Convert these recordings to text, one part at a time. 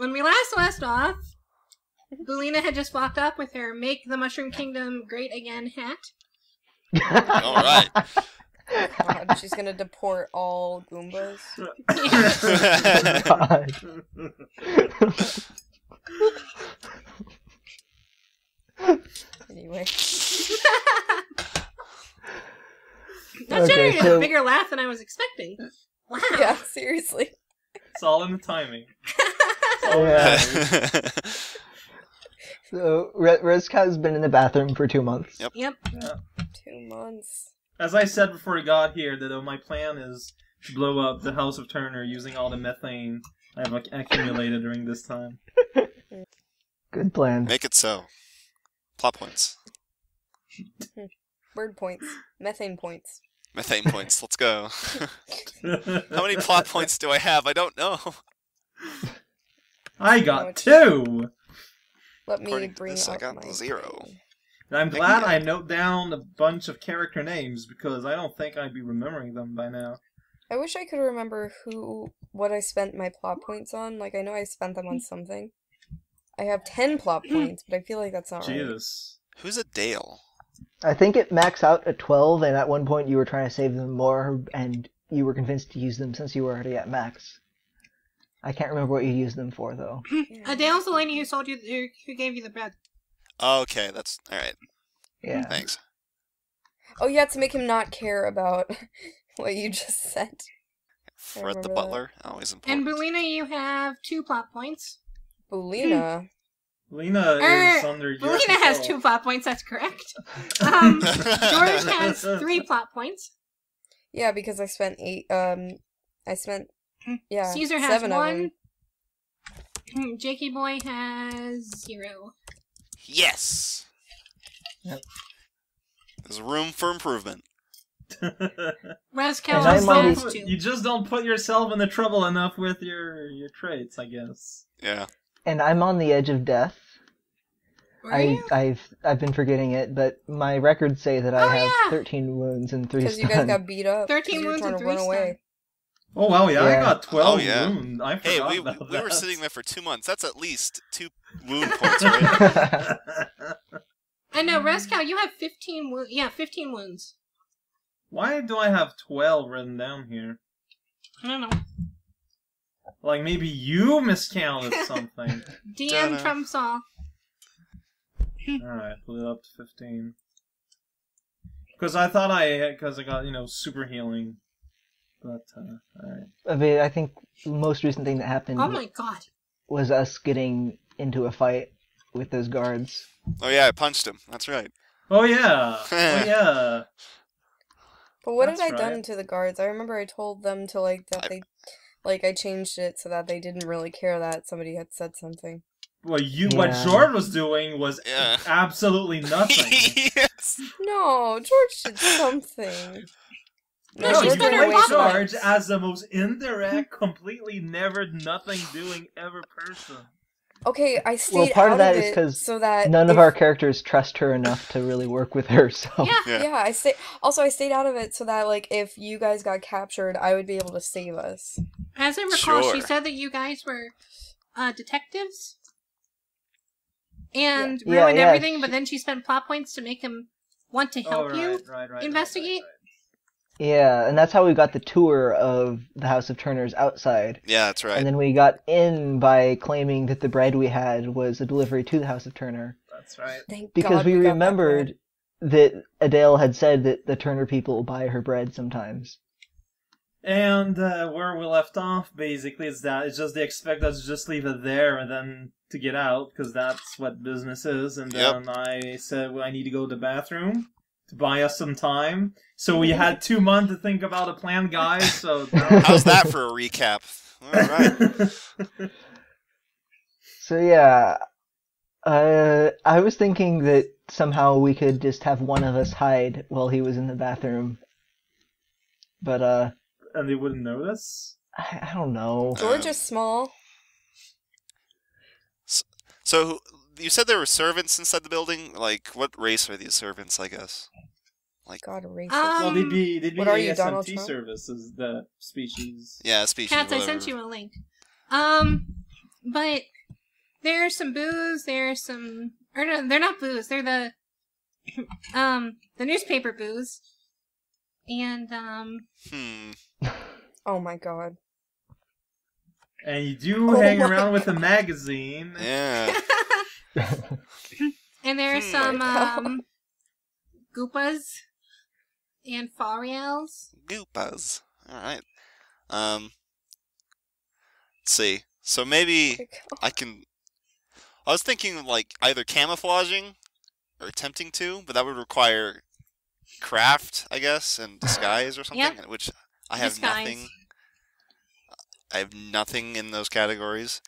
when we last left off, Belina had just walked up with her "Make the Mushroom Kingdom Great Again" hat. All right. God, she's gonna deport all Goombas. God. Anyway. That Okay, generated so- a bigger laugh than I was expecting. Wow. Yeah, seriously. It's all in the timing. Yeah. So Re- Rezka's been in the bathroom for two months. Yep. Yep. Two months. As I said before we got here, that uh, my plan is to blow up the House of Turner using all the methane I've accumulated during this time. Good plan. Make it so. Plot points. Word points. Methane points. Methane points. Let's go. How many plot points do I have? I don't know. I got two! Let me According to bring this, I got my zero. phone. And I'm glad can I note down a bunch of character names because I don't think I'd be remembering them by now. I wish I could remember who what I spent my plot points on. Like I know I spent them on something. I have ten plot hmm. points, but I feel like that's not right. Jesus. Who's a Dale? I think it maxed out at 12, and at one point you were trying to save them more, and you were convinced to use them since you were already at max. I can't remember what you used them for, though. Yeah. Adele's the lady who sold you, who, who gave you the bread. Okay, that's all right. Yeah. Thanks. Oh yeah, to make him not care about what you just said. Fred the remember that. butler, always And important. Belina, you have two plot points. Bulina. Lena Er, is under your Belina has two plot points. That's correct. Um, George has three plot points. Yeah, because I spent eight. Um, I spent. Yeah, Caesar has seven one. Hmm, Jakey Boy has zero. Yes. Yep. There's room for improvement. Rascal has on Don't the- put- you just don't put yourself in the trouble enough with your your traits, I guess. Yeah. And I'm on the edge of death. Were I, you? I've I've been forgetting it, but my records say that I Oh, have yeah. 13 wounds and three Because you guys got beat up. 13 wounds and to three run stun. away. Oh wow, yeah, I got oh, twelve Oh, yeah. wound. I Hey, forgot we about we were sitting there for two months. That's at least two wound points, right? I know, hmm. Rascal, you have 15 wounds. Yeah, 15 wounds. Why do I have twelve written down here? I don't know. Like maybe you miscounted something. DM Ta-da. trumps all. Alright, put it up to 15. Because I thought I, because I got, you know, super healing. But, uh, alright. I mean, I think the most recent thing that happened Oh my god. was us getting into a fight with those guards. Oh yeah, I punched him. That's right. Oh yeah! oh yeah! But what That's had I done to the guards? I remember I told them to like that I- they, like I changed it so that they didn't really care that somebody had said something. What you, what Yeah. Jord was doing was Yeah. absolutely nothing. yes. No, George did something. No, no, she's you been her play boss George as the most indirect, completely never nothing doing ever person. Okay, I stayed part out of that of is it 'cause so that None of our characters trust her enough to really work with her, so Yeah. Yeah. Yeah, I stay. Also, I stayed out of it so that like if you guys got captured, I would be able to save us. As I recall, she said that you guys were uh, detectives and Yeah, ruined yeah, everything, she- but then she spent plot points to make him want to help oh, right, you. right, right, right, investigate? Right, yeah, and that's how we got the tour of the House of Turners outside. Yeah, that's right. And then we got in by claiming that the bread we had was a delivery to the House of Turner. That's right. Thank Because God we got that remembered that Adele had said that the Turner people buy her bread sometimes. And uh, where we left off, basically, is that it's just they expect us to just leave it there and then to get out because that's what business is. And Yep. then I said, "Well, I need to go to the bathroom to buy us some time." So we had two months to think about a plan, guys. So How's that for a recap? All right. So yeah, uh, I was thinking that somehow we could just have one of us hide while he was in the bathroom. But uh, and they wouldn't notice. I, I don't know. George is small. So you said there were servants inside the building. Like, what race are these servants? I guess. God, racist. Um, well, they'd be they'd be what are you, Donald ASMT Trump? services, the species. Yeah, species. Cats, I sent you a link. Um, but there's some booze. There's some, or no, they're not booze. They're the, um, the newspaper booze, and um, Hmm. Oh my god. And you do Oh hang my around with a magazine. Yeah. and there's Hmm. some my God. um, goopas and fariels. Goopas. All right. Um. Let's see. So maybe I can. I was thinking like either camouflaging or attempting to, but that would require craft, I guess, and disguise or something, Yep. which I have Disguise. nothing. I have nothing in those categories.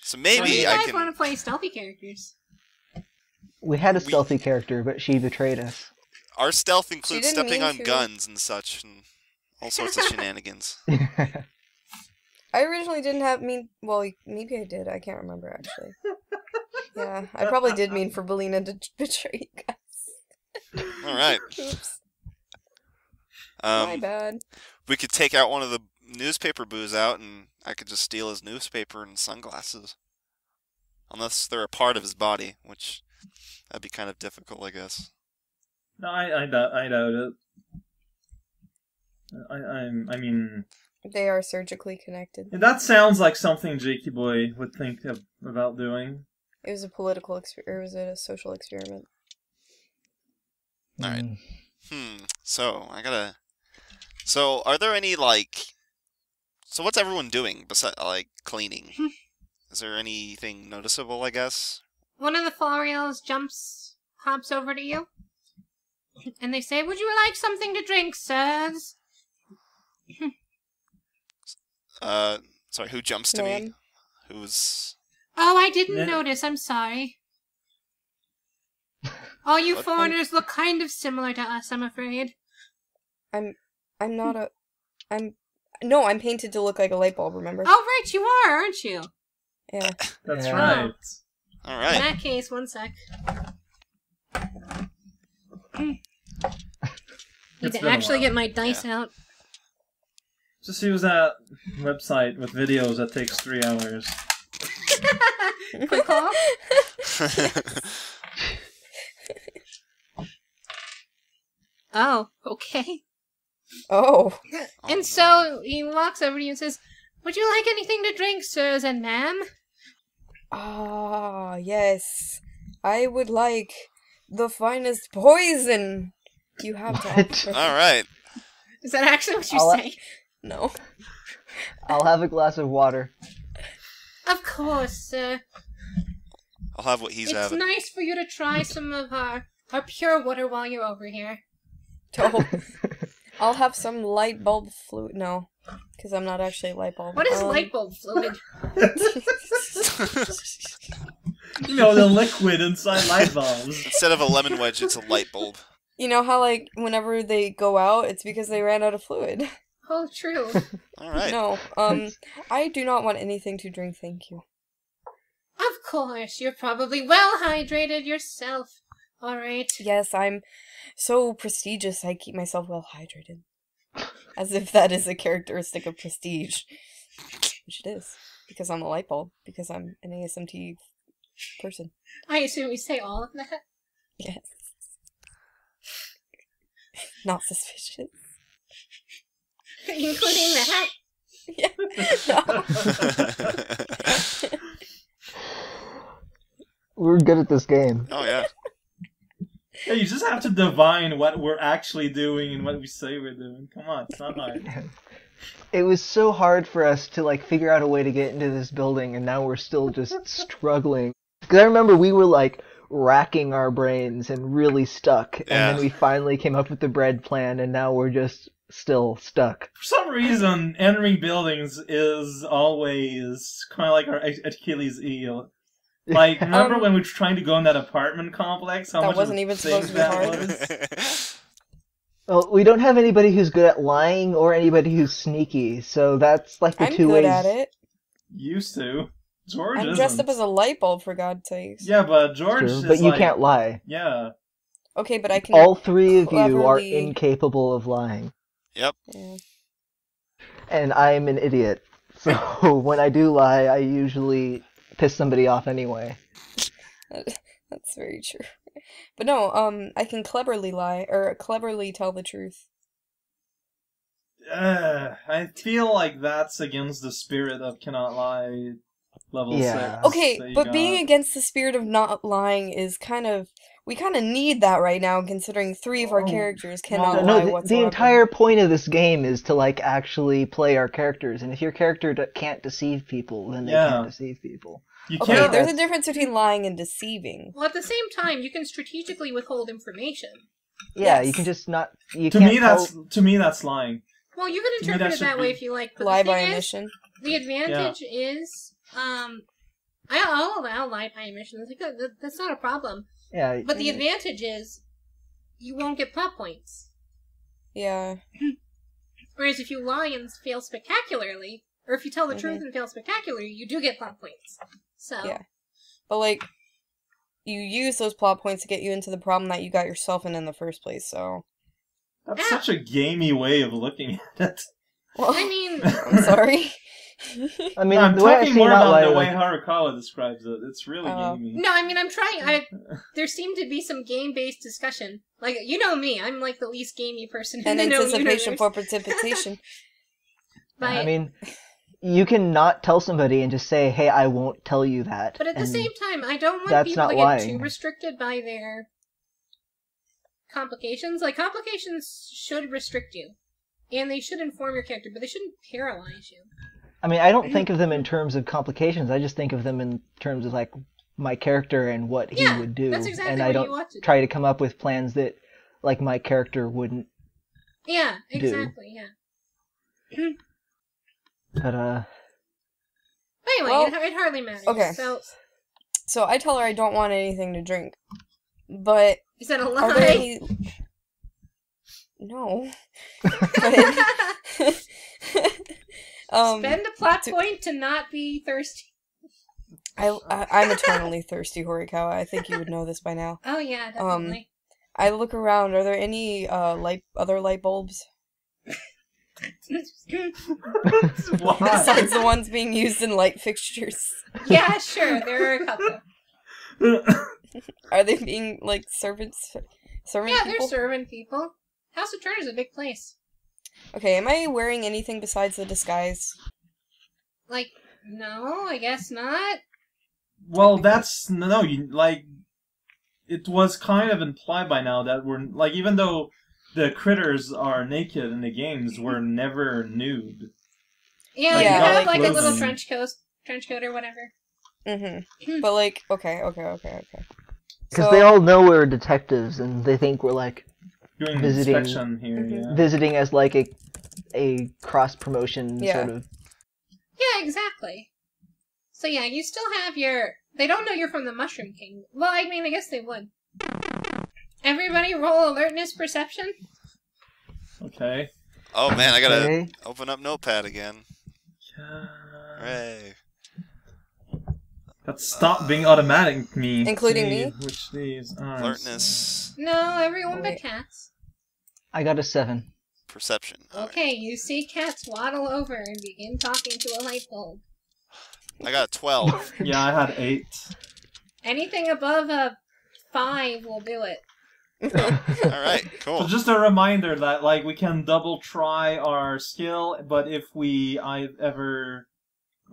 So Do maybe you I guys can. want to play stealthy characters? We had a We- stealthy character, but she betrayed us. Our stealth includes stepping on to. guns and such, and all sorts of shenanigans. I originally didn't have mean. Well, maybe I did. I can't remember actually. Yeah, I probably did mean for Belina to betray you guys. All right. Oops, my Um, bad. we could take out one of the newspaper booze out, and I could just steal his newspaper and sunglasses. Unless they're a part of his body, which that'd be kind of difficult, I guess. No, I, I, doubt, I doubt it. I, I'm, I mean, They are surgically connected. that sounds like something Jakey Boy would think of, about doing. It was a political exper- or was it a social experiment? All right. Mm. Hmm. So I gotta. So are there any like? So what's everyone doing besides like cleaning? Is there anything noticeable? I guess. One of the fariels jumps, hops over to you, and they say, "Would you like something to drink, sirs?" Uh, sorry. Who jumps to me? Who's? Oh, I didn't Yeah. notice. I'm sorry. All you What? foreigners look kind of similar to us, I'm afraid. I'm I'm not a I'm no, I'm painted to look like a light bulb, remember? Oh, right, you are, aren't you? Yeah. That's Yeah. right. All right. In that case, one sec. Need It's to actually get my dice out. Just use that website with videos that takes three hours. Quick call. Oh, okay. Oh. And so he walks over to you and says, Would you like anything to drink, sirs and ma'am? Ah, yes. I would like the finest poison you have to What? offer. All right. Is that actually what you I'll- say? No. I'll have a glass of water. Of course, sir. I'll have what he's it's having. nice for you to try some of our, our pure water while you're over here. Oh. I'll have some light bulb fluid. No, because I'm not actually a light bulb. What is Um, light bulb fluid? You know, the liquid inside light bulbs. Instead of a lemon wedge, it's a light bulb. You know how like whenever they go out, it's because they ran out of fluid. Oh, true. All right. No, um, I do not want anything to drink. Thank you. of course, you're probably well hydrated yourself. All right. Yes, I'm so prestigious. I keep myself well hydrated, as if that is a characteristic of prestige, which it is because I'm a light bulb. Because I'm an ASMT person. I assume you say all of that. Yes. Not suspicious. Including the hat. Yeah. No. We're good at this game. oh yeah. Yeah, you just have to divine what we're actually doing and what we say we're doing. Come on, it's not hard. It was so hard for us to like figure out a way to get into this building, and now we're still just struggling. Because I remember we were like racking our brains and really stuck, and Yeah. then we finally came up with the bread plan, and now we're just still stuck. For some reason, entering buildings is always kind of like our Achilles heel. Like, remember Um, when we were trying to go in that apartment complex? How That much wasn't even supposed to be that hard. Well, we don't have anybody who's good at lying or anybody who's sneaky, so that's like the I'm two good ways. at it. Used to. George I'm isn't. dressed up as a light bulb, for God's sakes. Yeah, but George True, is but you like- can't lie. Yeah. Okay, but I can. All three of you are incapable of lying, Yep. Yeah. and I'm an idiot. So when I do lie, I usually piss somebody off anyway. That's very true. But no, um, I can cleverly lie or cleverly tell the truth. Uh, I feel like that's against the spirit of cannot lie level Yeah. six. Okay, that you but being against the spirit of not lying is kind of we kind of need that right now, considering three of our Oh, characters cannot no, lie no, the, the entire point of this game is to like actually play our characters, and if your character d- can't deceive people, then they Yeah. can't deceive people. you Okay, can't. there's a difference between lying and deceiving. Well, at the same time, you can strategically withhold information. Yeah, you can just not. You To can't me, tell- that's to me that's lying. Well, you can interpret that it that should way be- if you like. But Lie by omission. the advantage is, um, I- I'll allow lie by omission. That's, like, that- that's not a problem. yeah. But the Mhm. advantage is, you won't get plot points. Yeah. Whereas if you lie and fail spectacularly, or if you tell the Mhm. truth and fail spectacularly, you do get plot points. So Yeah. But like you use those plot points to get you into the problem that you got yourself in in the first place. So, That's Yeah. such a gamey way of looking at it. well, I mean, I'm sorry. I mean, I'm the way I talking more about lie, the like, way Harukawa describes it. It's really Oh. gamey. no, I mean, I'm trying. I there seemed to be some game-based discussion. Like you know me, I'm like the least gamey person and the known anticipation universe. for precipitation. But, I mean, you cannot tell somebody and just say, "Hey, I won't tell you that." but at the same time, I don't want that's people not to get lying. too restricted by their complications. Like complications should restrict you, and they should inform your character, but they shouldn't paralyze you. I mean, I don't think of them in terms of complications. I just think of them in terms of like my character and what he Yeah, would do, That's exactly and what I don't you want to do. try to come up with plans that like my character wouldn't. Yeah, do. exactly. Yeah. But uh, Anyway, Well, it, it hardly matters. okay. So So I tell her I don't want anything to drink. But is that a are there lie? any No. But um Spend a plot to- point to not be thirsty. I, I I'm eternally thirsty, Horikawa. I think you would know this by now. Oh yeah, Um. I look around. Are there any uh light other light bulbs besides the ones being used in light fixtures? yeah, sure. There are a couple. Are they being like servants? Servant Yeah, people? they're serving people. House of Turner's a big place. Okay, am I wearing anything besides the disguise? Like, no, I guess not. well, that's no, no. You like it was kind of implied by now that we're like even though the critters are naked in the games, we're never nude. Yeah, Like, you you have like, like a little trench coat, trench coat or whatever. Mm-hmm. but like, okay, okay, okay, okay. because So- they all know we're detectives and they think we're like Doing Visiting- inspection here. Mhm. Yeah. visiting as like a a cross promotion Yeah. sort of. Yeah, exactly. So yeah, you still have your. They don't know you're from the Mushroom King. Well, I mean, I guess they would. Everybody, roll alertness perception. Okay. Oh man, I gotta Okay. open up Notepad again. Uh, Hooray! Let's stop being automatic me. Including me? Which these are. Alertness, No, everyone but cats. I got a seven. perception. Alright. Okay, you see cats waddle over and begin talking to a light bulb. I got a twelve. Yeah, I had eight. Anything above a five will do it. All right, cool. So just a reminder that like we can double try our skill, but if we I ever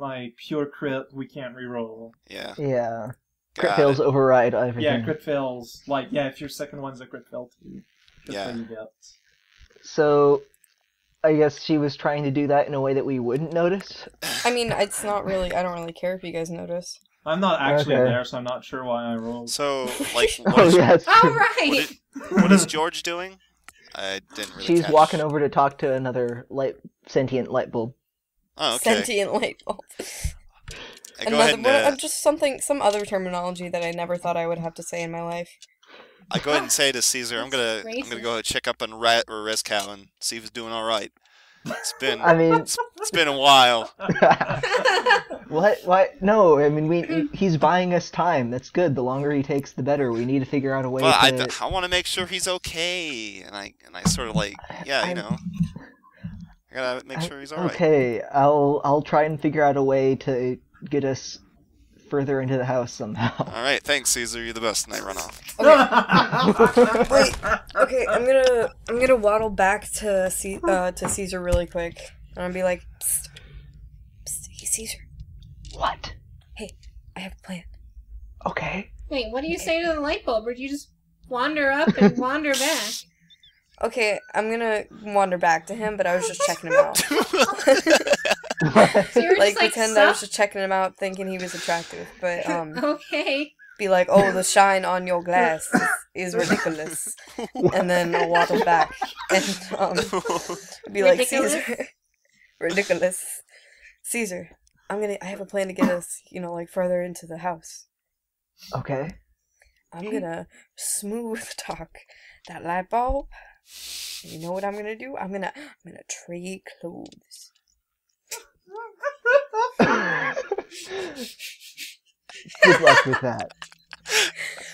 like pure crit, we can't reroll. Yeah, Yeah, crit got fails it. override everything. Yeah, crit fails. Like yeah, if your second one's a crit fail too. That's Yeah. you get. So, I guess she was trying to do that in a way that we wouldn't notice. I mean, it's not really. I don't really care if you guys notice. I'm not actually Okay. there, so I'm not sure why I rolled. So, like, oh, what Oh is, yeah, it's All true. right. what, is, what is George doing? I didn't really. She's catch. walking over to talk to another light sentient light bulb. Oh, okay. Sentient light bulb. Hey, go Another, ahead and uh, uh, just something, some other terminology that I never thought I would have to say in my life. I go ahead and say to Caesar, I'm gonna That's I'm gonna racist. go check up on Rat or Rezcow and see if he's doing all right. It's been I mean, it's been a while. what? What? No, I mean, we he's buying us time. That's good. The longer he takes, the better. We need to figure out a way But I, to. I want to make sure he's okay, and I and I sort of like yeah, I'm- you know. I gotta make sure he's alright. Okay, I'll I'll try and figure out a way to get us further into the house somehow. Alright, thanks, Caesar. You're the best. And I run off. Okay. Wait. Okay, I'm gonna I'm gonna waddle back to C- uh, to Caesar really quick. And I'll be like, Psst, Psst, hey Caesar, What? Hey, I have a plan. Okay. Wait, what do you say to the light bulb? Or do you just wander up and wander back? Okay, I'm gonna wander back to him, but I was just checking him out. So you're like just like, pretend I was just checking him out, thinking he was attractive, but um, okay. be like, "Oh, the shine on your glass is, is ridiculous," and then I'll waddle back and um, be like, Ridiculous? "Caesar, ridiculous, Caesar, I'm gonna, I have a plan to get us, you know, like further into the house. Okay. I'm gonna smooth talk that light bulb. And You know what I'm gonna do? I'm gonna, I'm gonna trade clothes. Good luck with that.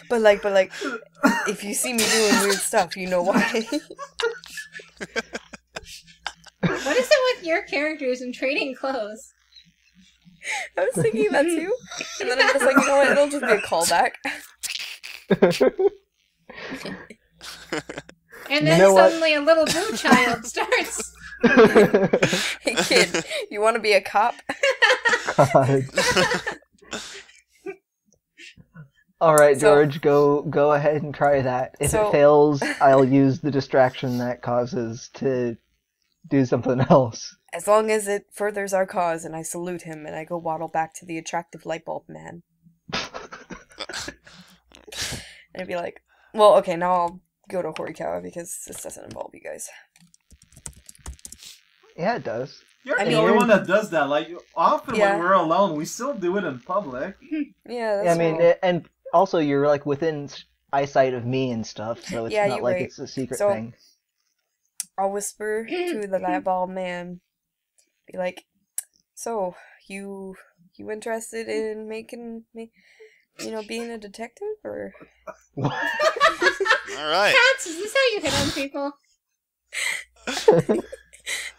But like, but like, if you see me doing weird stuff, you know why." What is it with your characters and trading clothes? I was thinking that too. And then I'm just like, you know what? It'll just be a callback. And You then know what? suddenly a little blue child starts. Hey kid, you want to be a cop? God. All right, So- George, go go ahead and try that. If So- it fails, I'll use the distraction that causes to do something else. As long as it furthers our cause, and I salute him, and I go waddle back to the attractive light bulb man, and I'd be like, "Well, okay, now I'll go to Horikawa because this doesn't involve you guys." Yeah, it does. You're I the mean- only one that does that. Like often Yeah. when we're alone, we still do it in public. Yeah, that's Yeah, I mean, cool. it, and also you're like within eyesight of me and stuff, so it's Yeah, not like right. it's a secret So- thing. I'll whisper to the light bulb man, be like, "So you you interested in making me, you know, being a detective, or?" Alright. Cats, is this how you hit on people?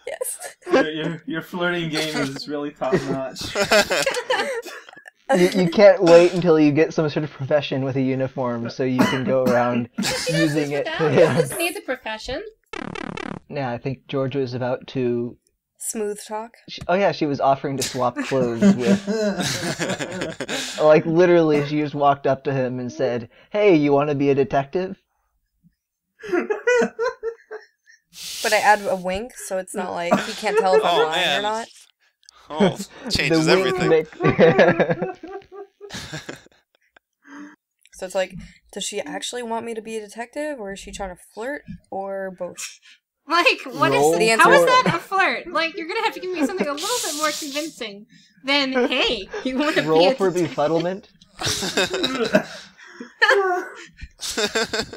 Yes. your, your, your flirting game is really top notch. you, you can't wait until you get some sort of profession with a uniform, so you can go around using it. that. To She hit doesn't need the profession. Yeah, I think George was about to. Smooth talk. She, oh yeah, she was offering to swap clothes with. Like literally, she just walked up to him and said, "Hey, you want to be a detective?" But I add a wink, so it's not like he can't tell if I'm Oh, lying man. or not. oh, changes the everything. make- So it's like, does she actually want me to be a detective, or is she trying to flirt, or both? Like, what is Roll The how is that a flirt? Like, you're gonna have to give me something a little bit more convincing than, hey, you want to be Roll a for detective? befuddlement.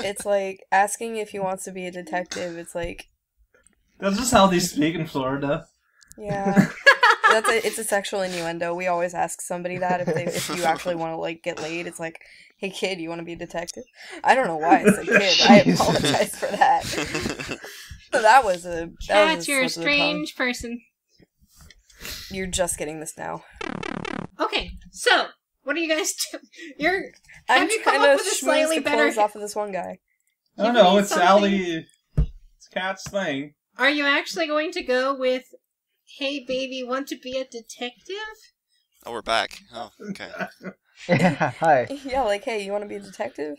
It's like asking if he wants to be a detective. It's like, That's just how they speak in Florida. yeah, that's a, it's a sexual innuendo. We always ask somebody that if they if you actually want to like get laid. It's like, hey kid, you want to be a detective? I don't know why it's a kid. I apologize for that. But that was a that Cat, was you're a slip of the tongue. strange person. You're just getting this now. Okay, so what are you guys doing? You're I'm Have you come trying up to with a schmooze slightly the better- clothes off of this one guy. I don't You know. need It's something- Allie. It's Cat's thing. are you actually going to go with, hey baby, want to be a detective? oh, we're back. Oh, okay. Yeah, hi. Yeah, like, hey, you want to be a detective?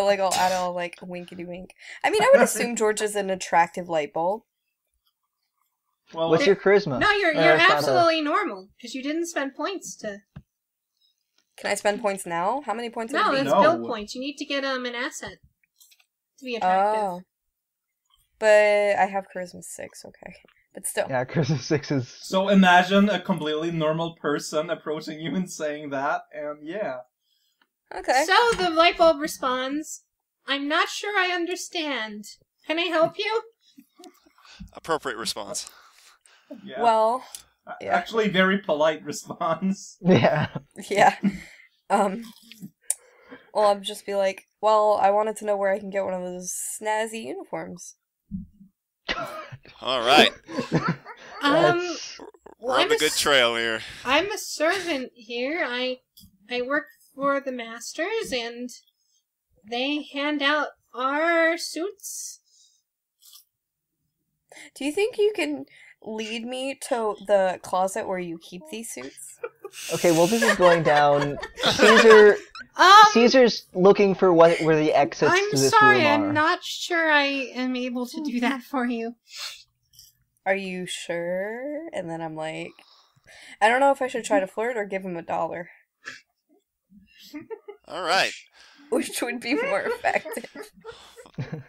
But like, I'll add all like winkety wink. I mean, I would assume George is an attractive light bulb. Well, What's your charisma? No, you're Uh, you're it's not a- absolutely normal because you didn't spend points to. Can I spend points now? How many points? No, would it that's be? No. build points. You need to get um an asset to be attractive. Oh, but I have charisma six. Okay, but still, Yeah, charisma six is. So imagine a completely normal person approaching you and saying that, and yeah. Okay. So the light bulb responds, "I'm not sure I understand. Can I help you?" Appropriate response. yeah. Well, yeah. Actually, very polite response. Yeah. yeah. Um. Well, I'll just be like, well, I wanted to know where I can get one of those snazzy uniforms. All right, Um, we're I'm on the a good trail here. I'm a servant here. I I work for the masters, and they hand out our suits. Do you think you can lead me to the closet where you keep these suits? okay, well, this is going down. Caesar, Um, Caesar's looking for what where the exits I'm to this sorry, room are. I'm not sure I am able to do that for you. Are you sure? And then I'm like, I don't know if I should try to flirt or give him a dollar. All right. Which would be more effective?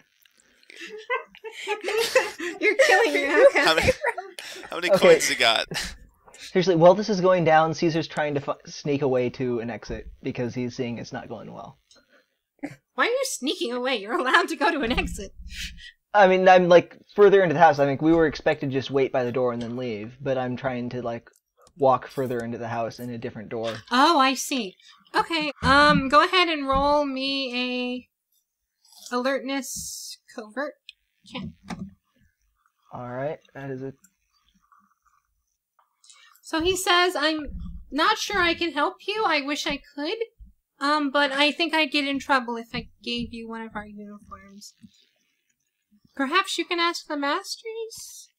You're killing me. Okay. How many, how many Okay. coins you got? Seriously, while this is going down, Caesar's trying to f- sneak away to an exit because he's seeing it's not going well. Why are you sneaking away? You're allowed to go to an exit. I mean, I'm like further into the house. I think we were expected to just wait by the door and then leave, but I'm trying to like walk further into the house in a different door. Oh, I see. Okay. Um, go ahead and roll me a alertness covert. All right, that is it. So he says, "I'm not sure I can help you. I wish I could. Um, but I think I'd get in trouble if I gave you one of our uniforms. Perhaps you can ask the masters.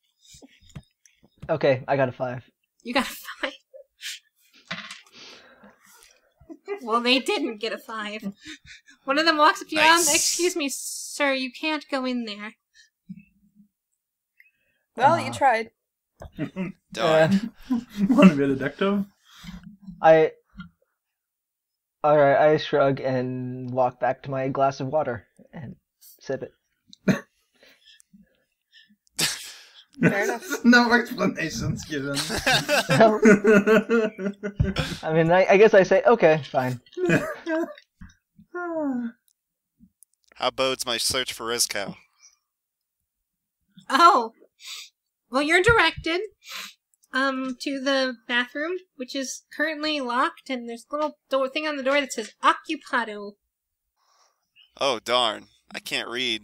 okay. I got a five. You got a five. Well, they didn't get a five. One of them walks up to you. Um, Nice. excuse me, sir. You can't go in there. Well, Aw. you tried. Darn. Want to be a detective? I. All right, I shrug and walk back to my glass of water and sip it. Fair enough. no explanations given. Well, I mean, I, I guess I say okay, fine. How bodes my search for Rizco? Oh, well, you're directed um to the bathroom, which is currently locked, and there's a little door thing on the door that says "Occupado." Oh darn! I can't read.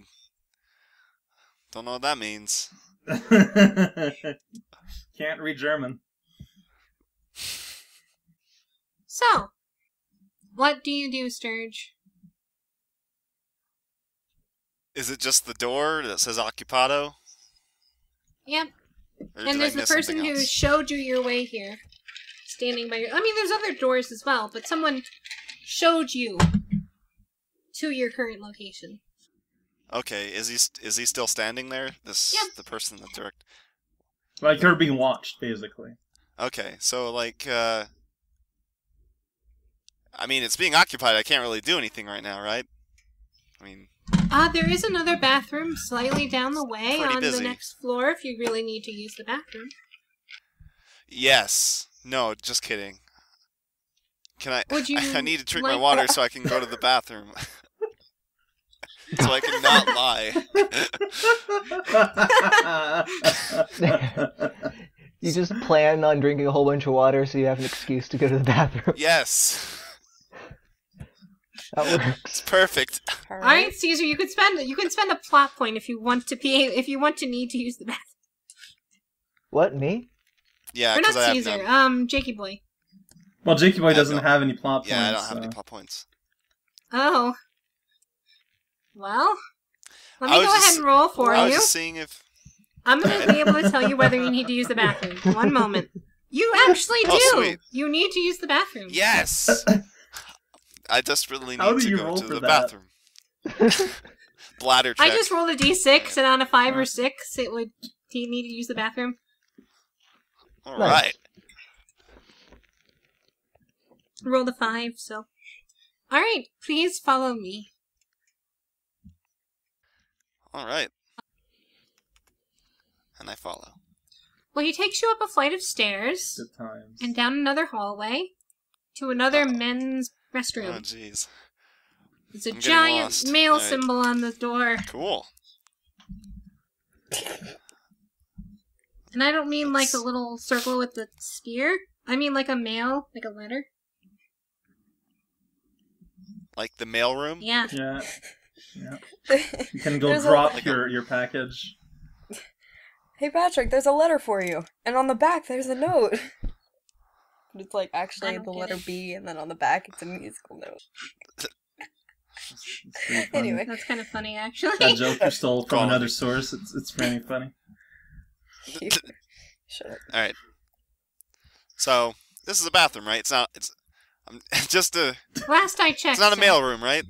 Don't know what that means. Can't read German. So, what do you do, Sturge? Is it just the door that says "Occupado"? Yep. Or and there's the person who showed you your way here, standing by your. I mean, there's other doors as well, but someone showed you to your current location. Okay, is he is he still standing there? This Yep. the person that direct. Like you're being watched, basically. Okay, so like, uh, I mean, it's being occupied. I can't really do anything right now, right? I mean, Uh, there is another bathroom slightly down the way on busy. the next floor if you really need to use the bathroom. yes. No, just kidding. Can I? Would you I need to drink my like- water so I can go to the bathroom. so I can not lie. You just plan on drinking a whole bunch of water so you have an excuse to go to the bathroom. Yes, That it's works. perfect. All All right, Caesar, you can spend you can spend a plot point if you want to be if you want to need to use the bathroom. What me? Yeah, or not I Caesar, none. um, Jakey boy. well, Jakey Boy doesn't have any plot points. Yeah, I don't have any plot points. Oh. Well, let me go just- ahead and roll for I was you. just seeing if. I'm going to be able to tell you whether you need to use the bathroom. One moment. You actually oh, do. Oh. You need to use the bathroom. Yes. I desperately need to go to the that? bathroom. Bladder check. I just rolled a d6, and on a five or uh-huh. six, it would. Do you need to use the bathroom? All Nice. right. Rolled a five, so. All right, please follow me. All right. And I follow. Well, he takes you up a flight of stairs Good times. and down another hallway to another men's Oh, restroom. jeez. There's a I'm giant lost. male All right. symbol on the door, Cool. and I don't mean like a little circle with the spear. I mean like a male, like a letter. Like the mailroom? Yeah. Yeah. Yeah. You can go drop a- your, your package. Hey Patrick, there's a letter for you, and on the back there's a note. But it's like actually the letter it. B, and then on the back it's a musical note. It's pretty funny. Anyway, That's kind of funny, actually. that joke you stole from another source. It's it's pretty funny. shut up. All right. So this is a bathroom, right? It's not. It's um, just a. Last I checked. It's not a sir. mail room, right?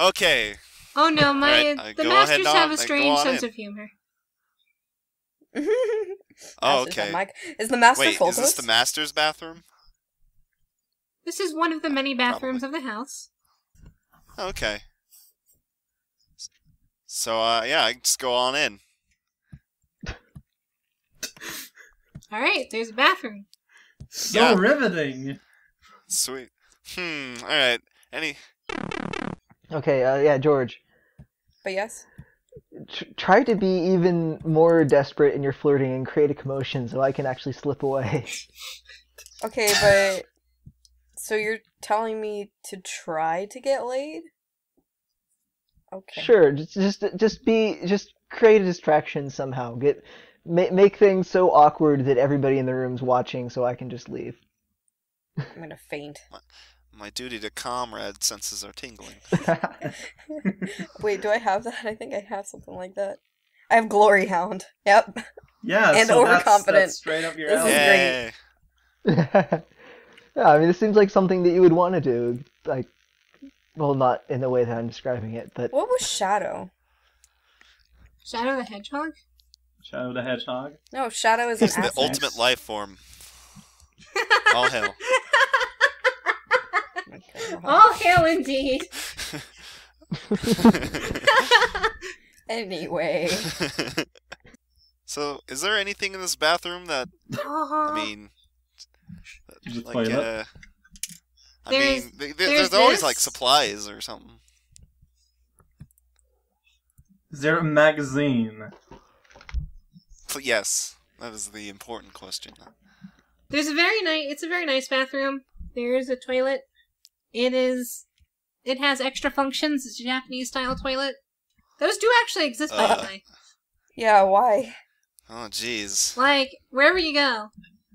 Okay. Oh no, my Alright, uh, the masters on- have a strange on sense in. of humor. Oh, okay. mic. Is the master Wait, full is this the master's bathroom? This is one of the many bathrooms of the house. Okay. So, uh, yeah, I just go on in. All right, there's a bathroom. So Yeah. riveting. Sweet. Hmm. All right. Any? Okay, uh, yeah, George. But yes. Tr- try to be even more desperate in your flirting and create a commotion so I can actually slip away. Okay, but so you're telling me to try to get laid? Okay. Sure, just just just be just create a distraction somehow. Get ma- make things so awkward that everybody in the room's watching, so I can just leave. I'm gonna faint. My duty to comrade senses are tingling. Wait, do I have that? I think I have something like that. I have Glory Hound. Yep. Yeah, And so overconfident. That's straight up your This is alley. great. Yeah, I mean, this seems like something that you would want to do. Like, well, not in the way that I'm describing it, but What was Shadow? Shadow the Hedgehog. Shadow the Hedgehog. No, Shadow is an the ultimate life form. All hell. Oh my God. All hail indeed. Anyway, so, is there anything in this bathroom that Uh-huh. I mean, Is it like uh, I There's- mean, th- th- there's there's always like supplies or something. Is there a magazine? So, yes, that is the important question. There's a very nice. It's a very nice bathroom. There's a toilet. It is. It has extra functions. It's a Japanese style toilet. Those do actually exist, by the way. yeah, why? Oh, jeez. Like wherever you go,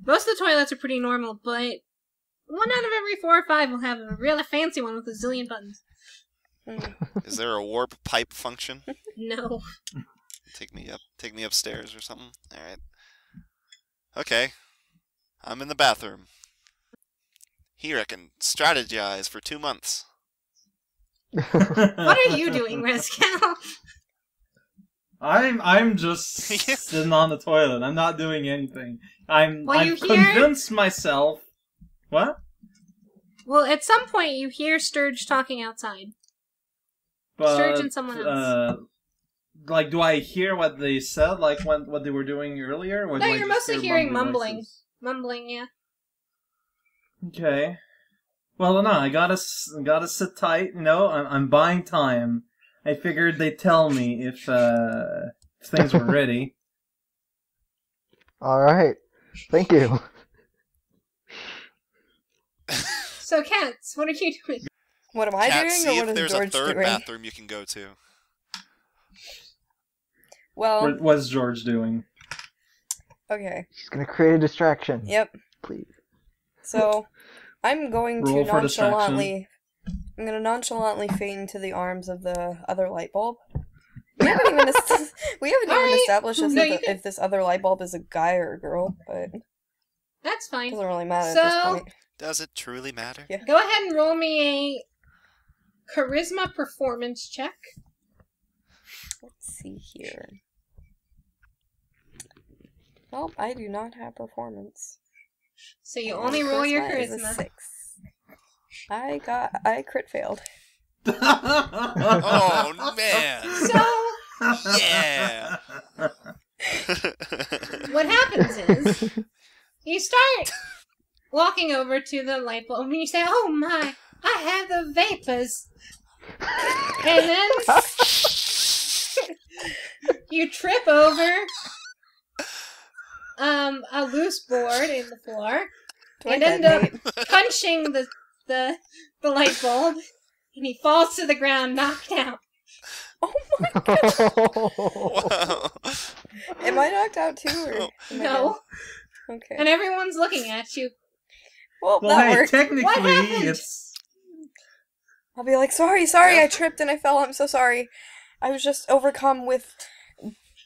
most of the toilets are pretty normal, but one out of every four or five will have a really fancy one with a zillion buttons. Hmm. Is there a warp pipe function? No. Take me up. Take me upstairs or something. All right. Okay. I'm in the bathroom. Here I can strategize for two months. What are you doing, Rescal? I'm I'm just sitting on the toilet. I'm not doing anything. I'm Well, I've you hear- convinced myself. What? well, at some point you hear Sturge talking outside. But Sturge and someone else. uh, like, do I hear what they said? Like what what they were doing earlier? Or No, do you're just mostly hear hearing mumbling. voices? Mumbling, yeah. Okay. Well, no, I gotta gotta sit tight. You know, I'm, I'm buying time. I figured they'd tell me if uh, if things were ready. all right. Thank you. So, cats, what are you doing? What am I Cat, doing, see or if what is there's George a third doing? bathroom you can go to. Well, What was George doing? okay. She's gonna create a distraction. Yep. Please. So, I'm going to Roll for nonchalantly. I'm gonna nonchalantly feign into the arms of the other light bulb. We haven't even es- we haven't even Alright. established if, the- can- if this other light bulb is a guy or a girl, but That's fine. doesn't really matter at this point. Does it truly matter? Yeah. Go ahead and roll me a charisma performance check. Let's see here. Nope, I do not have performance. So you only roll your is charisma. six. I got I crit failed. Oh man! So Yeah. what happens is you start walking over to the light bulb and you say, "Oh my, I have the vapors," and then you trip over um a loose board in the floor Do and end up punching the the the light bulb, and he falls to the ground, knocked out. Oh my! Wow. Am I knocked out too? Or No. am I No. good? Okay. And everyone's looking at you. Well, Well, that hey, worked. technically, What happened? it's I'll be like, sorry, sorry, Yeah. I tripped and I fell. I'm so sorry. I was just overcome with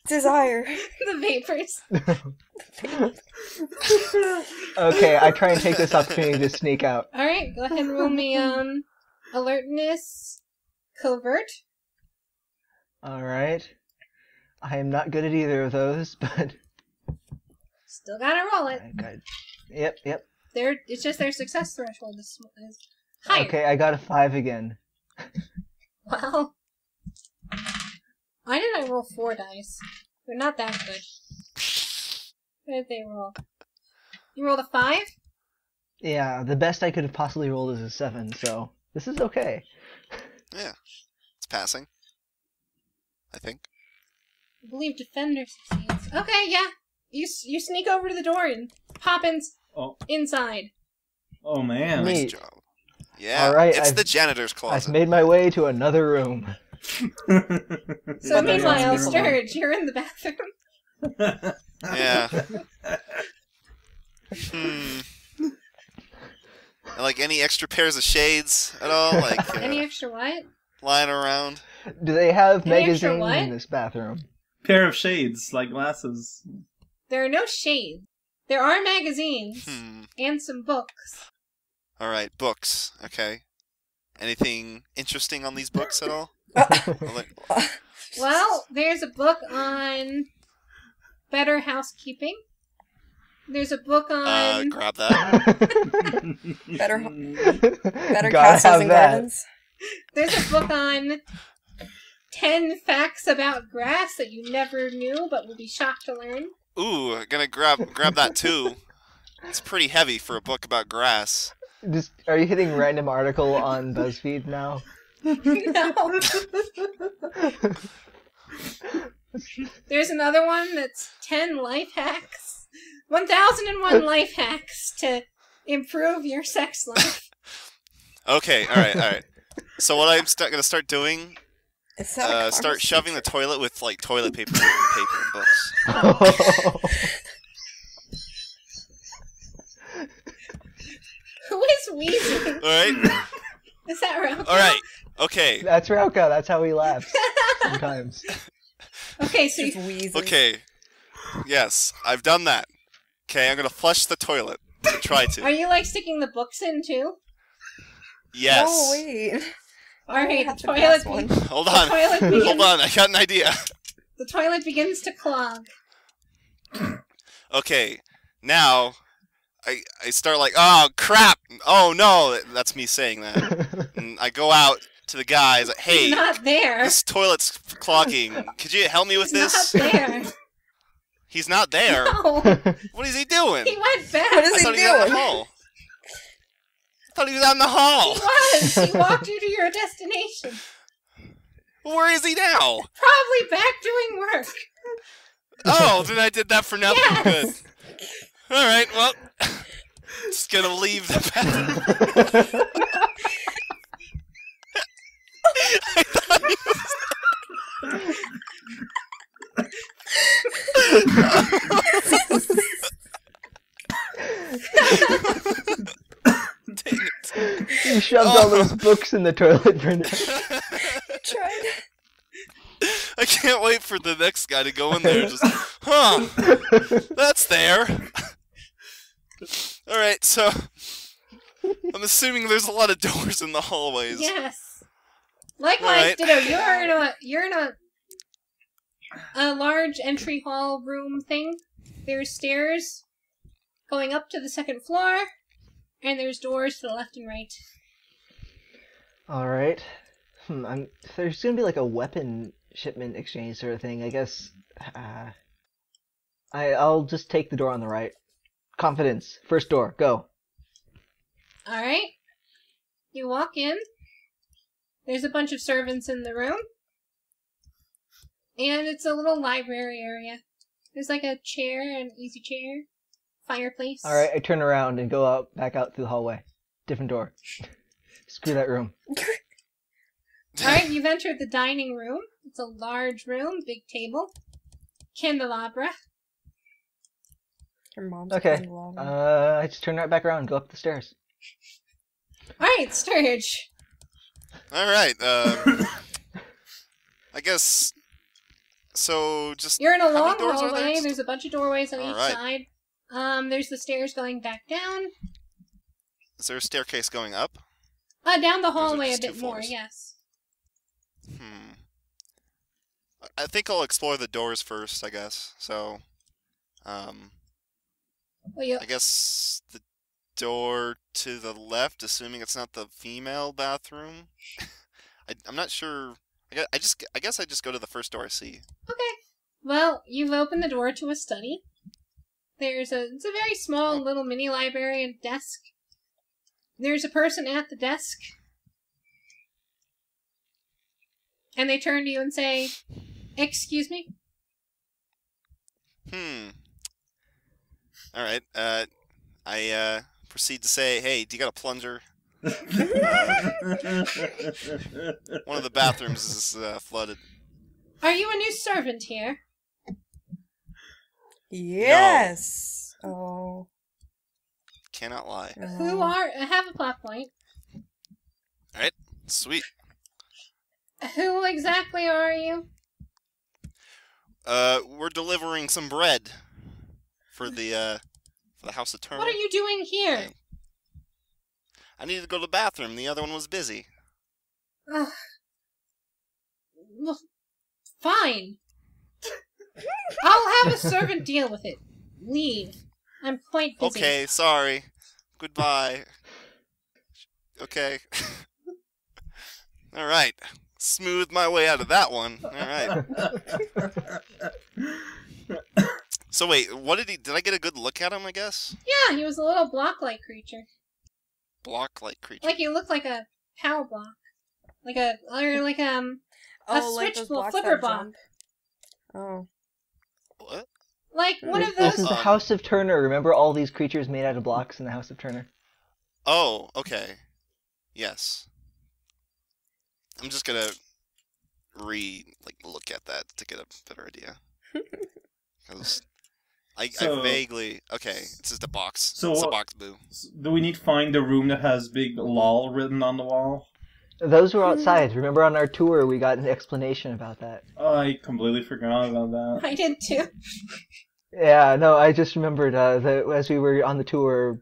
desire. the vapors. okay, I try and take this opportunity to sneak out. All right, go ahead and roll me um alertness covert. All right. I am not good at either of those, but Still gotta roll it. I got. Yep, yep. Their it's just their success threshold is, is higher. Okay, I got a five again. Well, why did I roll four dice? They're not that good. What did they roll? You rolled a five. Yeah, the best I could have possibly rolled is a seven, so this is okay. Yeah, it's passing. I think. I believe defender succeeds. Okay, yeah. You you sneak over to the door and pop in oh, inside. oh man. Me- Nice Neat. job. Yeah, Alright, it's I've- the janitor's closet. I've made my way to another room. So But meanwhile, it's Sturge, you're in the bathroom. Yeah. Hmm. Like any extra pairs of shades at all, like uh, Any extra what? lying around? Do they have Any magazines in this bathroom? Pair of shades, like glasses. There are no shades. There are magazines Hmm. and some books. All right, books. Okay. Anything interesting on these books at all? Well, there's a book on better housekeeping. There's a book on Uh, grab that. Better, better Gotta castles and that. gardens. There's a book on 10 facts about grass that you never knew but will be shocked to learn. Ooh, gonna grab grab that too. It's pretty heavy for a book about grass. Just are you hitting random article on BuzzFeed now? No. There's another one that's 10 life hacks. 1001 life hacks to improve your sex life. Okay, all right, all right. So what I'm st- gonna start doing, Is uh, start shoving the toilet with like toilet paper, and paper and books. Who is wheezing? All right, Is that right? all right, okay, That's Raocow. That's how he laughs sometimes. Okay, so Just you, wheezes. okay. Yes, I've done that. Okay, I'm gonna flush the toilet. Try to. are you like sticking the books in too? Yes. Oh wait. All right, have the to toilet, pass be- one. Hold on. toilet begins. Hold on. I got an idea. The toilet begins to clog. Okay, now I I start like, oh crap, oh no, that's me saying that. And I go out to the guys, like, hey, He's not there. this toilet's clogging. Could you help me with He's this? not there. He's not there. No, What is he doing? he went back. What is I he thought he was out in the hall. I thought he was out in the hall. He was. He walked you to your destination. Where is he now? Probably back doing work. Oh, then I did that for nothing. Yes. Good. All right. Well, just gonna leave the bathroom. I thought he was- Dang it. he shoved all those oh. books in the toilet, Brendan. Tried. I can't wait for the next guy to go in there. Just, huh? That's there. All right, so I'm assuming there's a lot of doors in the hallways. Yes. Likewise, Alright. Ditto. You're in a you're in a a large entry hall room thing. There's stairs going up to the second floor, and there's doors to the left and right. All right. Hmm, I'm, there's gonna be like a weapon shipment exchange sort of thing. I guess. Uh, I I'll just take the door on the right. Confidence. First door. Go. All right. You walk in. There's a bunch of servants in the room. And it's a little library area. There's like a chair, an easy chair, fireplace. All right. I turn around and go out back out through the hallway. Different door. Screw that room. Alright, you've entered the dining room. It's a large room, big table, candelabra. Your mom's Okay. candelabra. Uh, I just turn right back around and go up the stairs. Alright, Sturge. All right. Um, I guess. So just You're in a long are there? hallway. There's a bunch of doorways on each Alright. side. Um, there's the stairs going back down. is there a staircase going up? Uh, down the Or is it hallway a bit more, floors? yes. Hmm. I- think I'll explore the doors first. I guess. So, um, Well, you, I guess the door to the left, assuming it's not the female bathroom. I, I'm not sure. I, gue- I just I guess I just go to the first door I see. Okay. Well, you've opened the door to a study. There's a it's a very small little mini library and desk. There's a person at the desk. And they turn to you and say, "Excuse me." Hmm. All right. Uh, I uh proceed to say, "Hey, do you got a plunger? One of the bathrooms is uh, flooded." Are you a new servant here? yes. Oh. Cannot lie. Who are I have a plot point. All right. Sweet. Who exactly are you? Uh, we're delivering some bread for the uh for the House of Turner. What are you doing here? I needed to go to the bathroom. The other one was busy. Ugh. Well, fine. I'll have a servant deal with it. Leave. I'm quite busy. Okay, sorry. Goodbye. Okay. All right. Smooth my way out of that one. All right. So wait, what did he? Did I get a good look at him? I guess Yeah, he was a little block-like creature. block-like creature. Like he looked like a POW block. Like a, or like um, A Oh, switch those blo- flipper that block. Oh. What? like one of those. This is the Um, House of Turner. Remember all these creatures made out of blocks in the House of Turner? Oh, okay. Yes. I'm just gonna re like look at that to get a better idea. Because I, So- I vaguely okay. It's just a box. So it's a what- box boo. Do we need to find the room that has big LOL written on the wall? Those were outside. Remember on our tour we got an explanation about that. I completely forgot about that. I did too. Yeah, no, I just remembered uh, that as we were on the tour,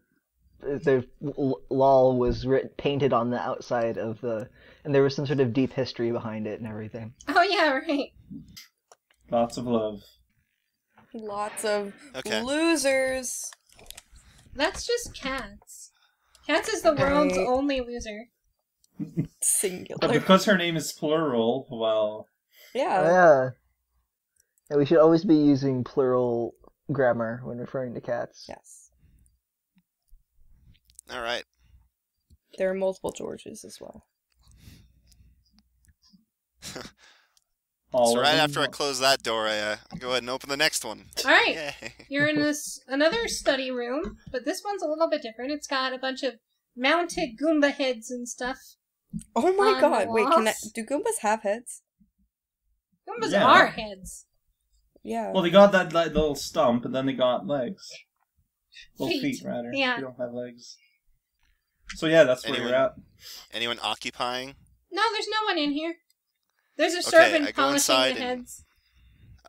the l- lol was writ- painted on the outside of the, and there was some sort of deep history behind it and everything. Oh yeah, right. Lots of love. Lots of Okay. losers. That's just cats. Cats is the world's only loser. Singular. But because her name is plural, well, Yeah. yeah. Yeah, we should always be using plural grammar when referring to cats. Yes. All right. There are multiple Georges as well. all so right after I close that door, I uh, go ahead and open the next one. All right. Yay. You're in this another study room, but this one's a little bit different. It's got a bunch of mounted Goomba heads and stuff. Oh my god, wait, can I do Goombas have heads? Goombas Yeah. are heads. Yeah. Well, they got that like, little stump, and then they got legs. Little Feet. feet, rather. Yeah. They don't have legs. So yeah, that's where Anyone- you're at. Anyone occupying? No, there's no one in here. There's a Okay, servant I go polishing the and- heads.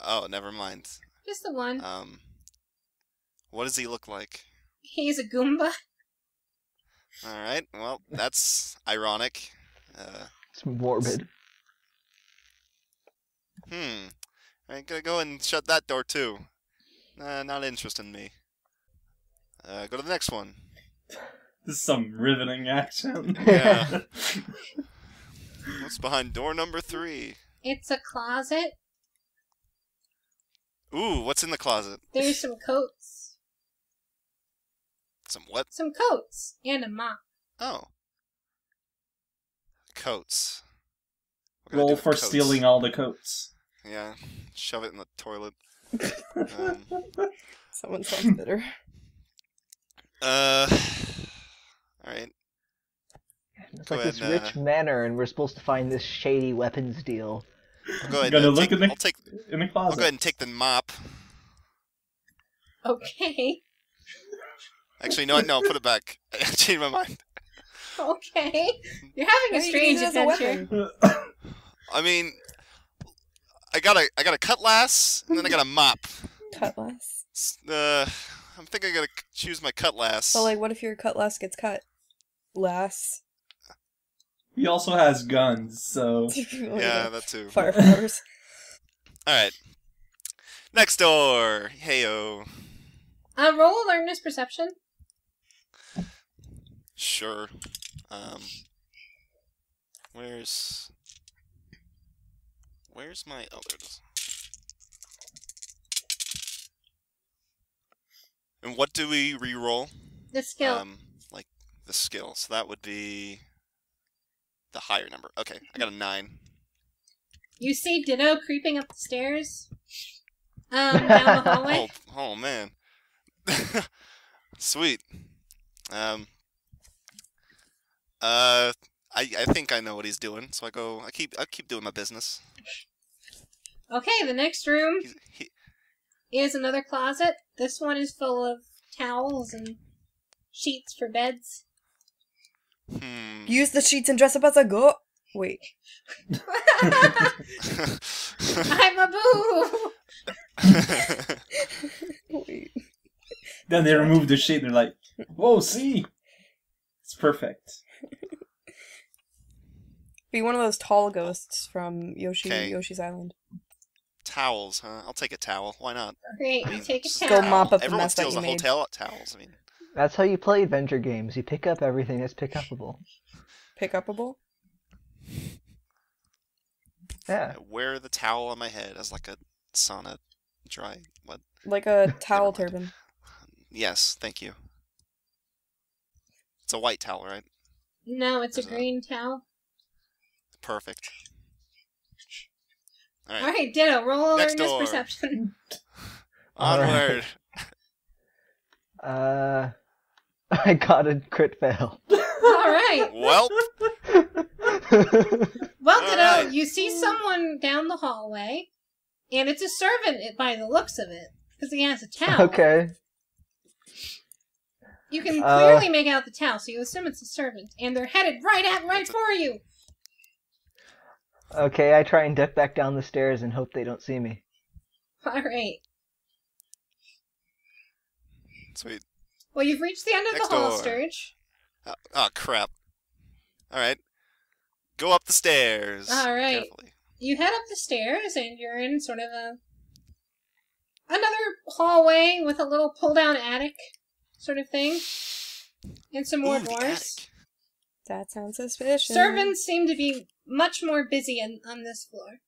Oh, never mind. Just the one. Um, what does he look like? He's a Goomba. All right. Well, that's ironic. Uh, It's morbid. hmm. I'm gonna go and shut that door too. Uh, not interested in me. Uh, go to the next one. This is some riveting action. Yeah. What's behind door number three? It's a closet. Ooh, what's in the closet? There's some coats. Some what? Some coats. And a mop. Oh. Coats. What can I do Roll for coats? stealing all the coats. Yeah. Shove it in the toilet. Um, Someone sounds bitter. uh. Alright. It's Go like this ahead, rich uh, manor, and we're supposed to find this shady weapons deal. I'll go ahead. Gonna and look take, in the- I'll take. In the I'll go ahead and take the mop. Okay. Actually, no, no, put it back. I changed my mind. Okay. You're having a Maybe you can strange use it as a adventure. I mean, I got a I got a cutlass, and then I got a mop. Cutlass. Uh, I'm thinking I gotta choose my cutlass. But like, what if your cutlass gets cut? Lass. He also has guns, so yeah, that too. Fire flowers. All right. Next door. Heyo. Uh, roll alertness perception. Sure. Um. Where's Where's my there it is. And what do we re-roll? The skill. Um, like the skill. So that would be the higher number. Okay, I got a nine. you see Ditto creeping up the stairs. Um, down the hallway. Oh, oh man. Sweet. Um. Uh, I I think I know what he's doing, so I go. I keep I keep doing my business. Okay, the next room he, is another closet. This one is full of towels and sheets for beds. Hmm. Use the sheets and dress up as a goat. Wait. I'm a boo. Wait. then they remove the sheet and they're like, "Whoa, see, it's perfect." Be one of those tall ghosts from Yoshi Okay. Yoshi's Island. Towels, huh? I'll take a towel. Why not? Great, I you mean, take a just Go towel. mop up the Everyone mess that steals you a made. hotel towels. I mean, That's how you play adventure games. You pick up everything that's pick upable. Pick upable? Yeah. I wear the towel on my head as like a sauna dry. What? Like a towel turban. Yes, thank you. It's a white towel, right? No, it's a Is that- green towel. Perfect. All right. All right, Ditto, roll Next alertness door. perception. All right. Onward. Uh, I got a crit fail. All right. Well, Well, All Ditto, right. you see someone down the hallway, and it's a servant by the looks of it, because he has a towel. okay. You can Uh, clearly make out the towel, so you assume it's a servant, and they're headed right at right for you. Okay, I try and duck back down the stairs and hope they don't see me. All right. sweet. Well, you've reached the end of Next the hall, door. Sturge. Oh, oh, crap. All right. Go up the stairs. All right. Carefully. You head up the stairs, and you're in sort of a another hallway with a little pull-down attic, sort of thing, and some more Ooh, doors. That sounds suspicious. Servants seem to be much more busy in, on this floor.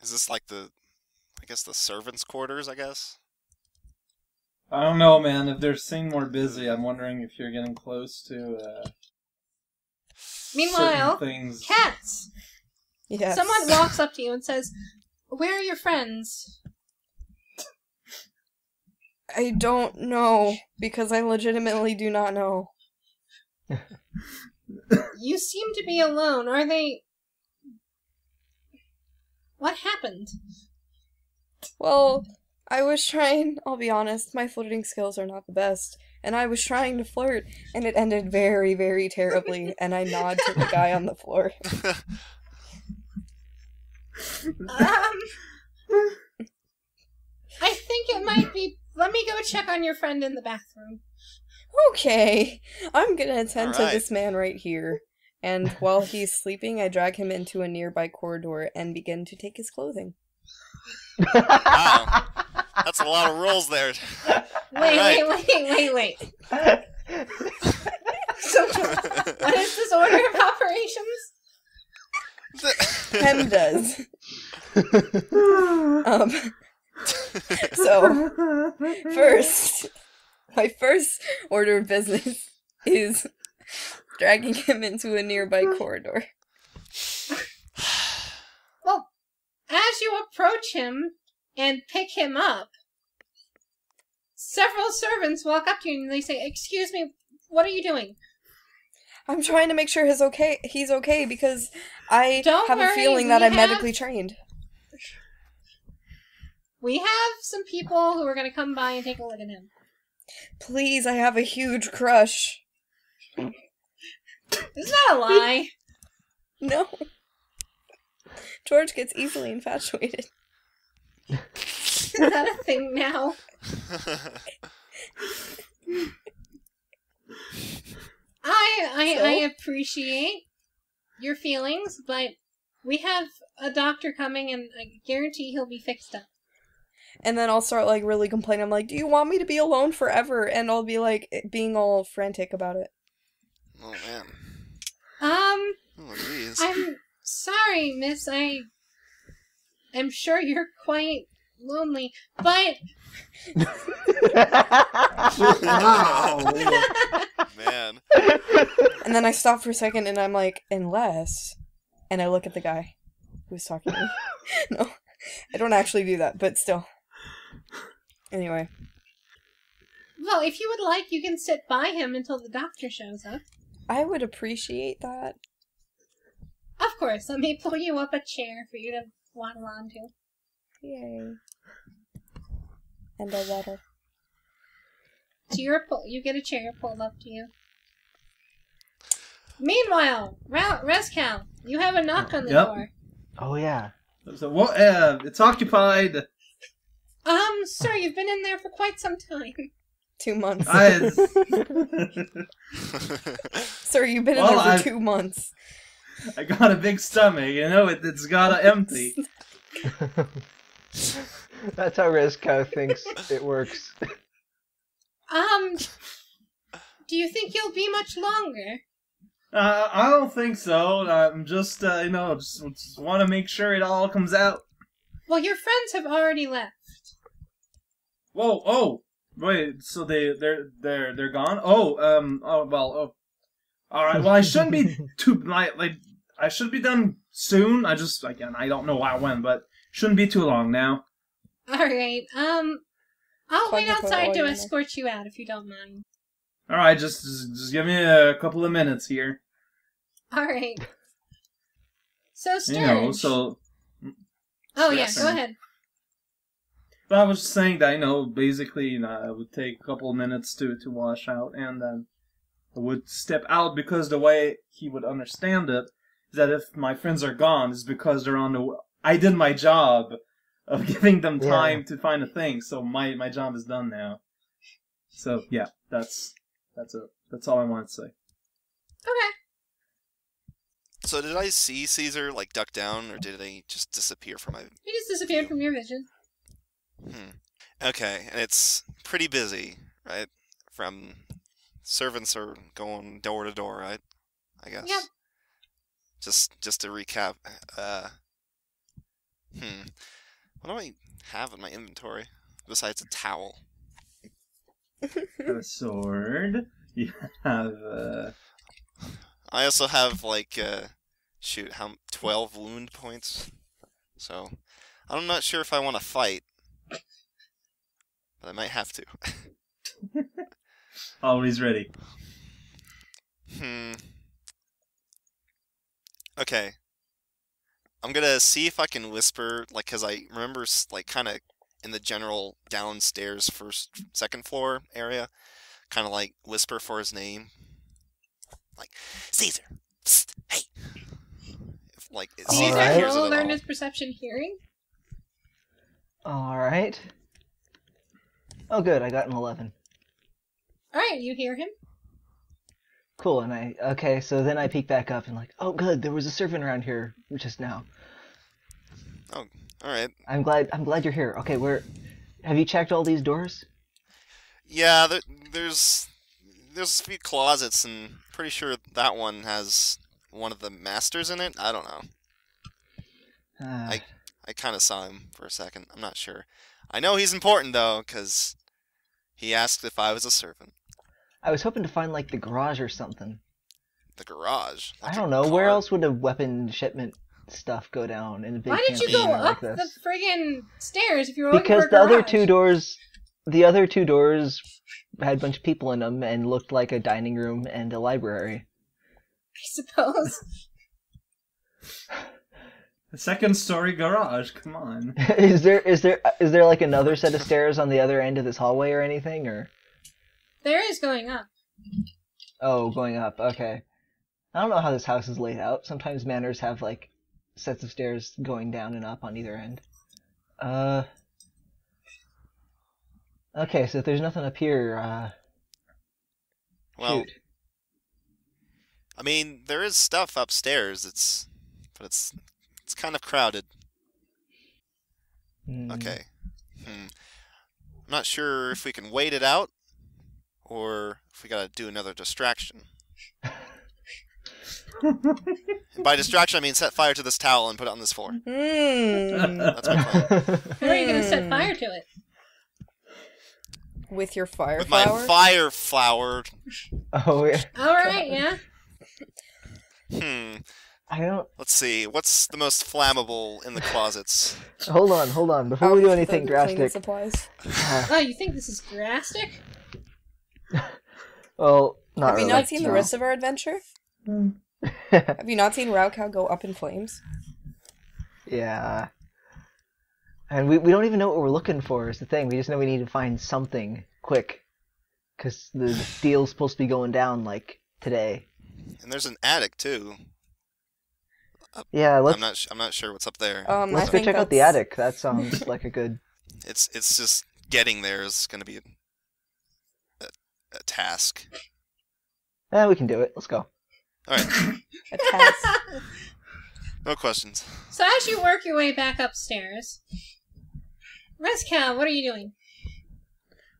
Is this like the, I guess the servants' quarters? I guess. I don't know, man. If they're seeming more busy, I'm wondering if you're getting close to uh, Meanwhile, certain things. Cats. Yes. Someone walks up to you and says, "Where are your friends?" I don't know because I legitimately do not know. You seem to be alone. Are they? What happened? Well, I was trying, I'll be honest, my flirting skills are not the best. And I was trying to flirt, and it ended very, very terribly. and I nod to the guy on the floor. Um, I think it might be. Let me go check on your friend in the bathroom. Okay, I'm gonna attend to this man right here. And while he's sleeping, I drag him into a nearby corridor and begin to take his clothing. Wow. That's a lot of rules there. Wait, Alright. wait, wait, wait, wait. So, what is this order of operations? Hem does. Um, so, first, my first order of business is dragging him into a nearby corridor. Well, as you approach him and pick him up, several servants walk up to you and they say, "Excuse me, what are you doing?" I'm trying to make sure he's okay he's okay because I Don't have worry, a feeling that I'm have- medically trained. We have some people who are going to come by and take a look at him. Please, I have a huge crush. Is that a lie? No. George gets easily infatuated. Is that a thing now? I I, So? I appreciate your feelings, but we have a doctor coming, and I guarantee he'll be fixed up. And then I'll start like really complaining. I'm like, "Do you want me to be alone forever?" And I'll be like being all frantic about it. oh man. Um, Oh jeez. I'm sorry, Miss. I am sure you're quite lonely, but wow. Man. And then I stop for a second and I'm like, "Unless," and I look at the guy who's talking to me. no, I don't actually do that, but still. Anyway, well, if you would like, you can sit by him until the doctor shows up. I would appreciate that. Of course. Let me pull you up a chair for you to waddle onto. Yay. And a water. To your pull, you get a chair pulled up to you. Meanwhile, Ra- Rescal, you have a knock on the Yep. door. oh yeah. So what? Uh, it's occupied. Um, sir, you've been in there for quite some time. Two months. I, Sir, you've been in Well, there for I- two months. I got a big stomach. You know, it, it's gotta empty. That's how Rezko thinks it works. Um, do you think you'll be much longer? Uh, I don't think so. I'm just, uh, you know, just, just want to make sure it all comes out. Well, your friends have already left. Whoa! Oh, wait. So they they're they're they're gone. Oh, um. Oh well. Oh. All right. Well, I shouldn't be too like like I should be done soon. I just again I don't know why when, but shouldn't be too long now. All right. Um, I'll wait outside to you're in there. escort you out if you don't mind. All right. Just just, just give me a couple of minutes here. All right. So Sturge. You know. So oh yeah, Yes. go ahead. But I was just saying that you know basically you know, it would take a couple of minutes to to wash out, and then I would step out because the way he would understand it is that if my friends are gone, is because they're on the. I did my job of giving them Yeah. time to find a thing, so my my job is done now. So yeah, that's that's it. That's all I want to say. Okay. so did I see Caesar like duck down, or did they just disappear from my? He just disappeared from your vision. Hmm. Okay, and it's pretty busy, right? From servants are going door to door, right? I guess. Yep. Just just to recap, uh, hmm, what do I have in my inventory besides a towel? A sword. You have uh, I also have like uh, shoot, how twelve wound points. So I'm not sure if I want to fight, but I might have to. always ready. Hmm. Okay. I'm gonna see if I can whisper, like, cause I remember, s- like, kind of in the general downstairs first, second floor area, kind of like whisper for his name, like Caesar. Psst, hey. If, like, it- see Caesar, he Alright. hears it roll at all. awareness, perception, hearing. All right. Oh, good. I got an eleven. All right, you hear him. Cool. And I okay. So then I peek back up and like, oh, good. There was a servant around here just now. Oh, all right. I'm glad. I'm glad you're here. Okay, where? Have you checked all these doors? Yeah, there, there's there's a few closets, and pretty sure that one has one of the masters in it. I don't know. Uh, I- I kind of saw him for a second. I'm not sure. I know he's important though, because he asked if I was a servant. I was hoping to find like the garage or something. The garage. I don't know. Where else would a weapon shipment stuff go down in a big Why did you go like up this? the friggin' stairs if you were looking Because for a the other garage? two doors, the other two doors had a bunch of people in them and looked like a dining room and a library. I suppose. The second story garage. Come on. is there is there is there like another set of stairs on the other end of this hallway or anything or There is going up. oh going up okay I don't know how this house is laid out sometimes manors have like sets of stairs going down and up on either end uh okay so if there's nothing up here uh Well, shoot. I mean, there is stuff upstairs. It's, but it's, it's kind of crowded. Hmm. Okay. Hmm. I'm not sure if we can wait it out, or if we gotta do another distraction. And by distraction, I mean set fire to this towel and put it on this floor. Hmm. That's my plan. How are you going to set fire to it? With your fire With my fire flower. oh yeah All right, yeah. Hmm. I don't Let's see. What's the most flammable in the closets? hold on hold on before we do anything the drastic Supplies. uh, Oh, you think this is drastic? Well not Have you really, not seen the rest of our adventure? Have you not seen Raocow go up in flames? Yeah. And we, we don't even know what we're looking for is the thing. We just know we need to find something quick. Because the deal's supposed to be going down, like, today. And there's an attic too. Yeah, let's, I'm not. Sh- I'm not sure what's up there. Um, I let's go think check out the attic. That sounds like a good... It's it's just getting there is going to be a, a, a task. Eh, we can do it. Let's go. All right, A task. no questions. So as you work your way back upstairs, Rescal, what are you doing?